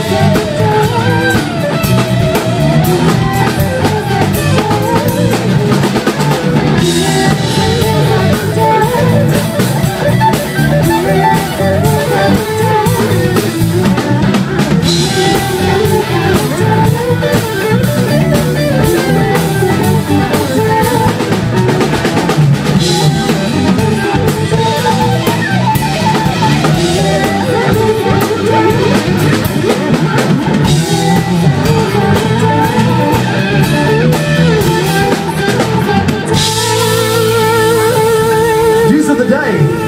Yeah. the day.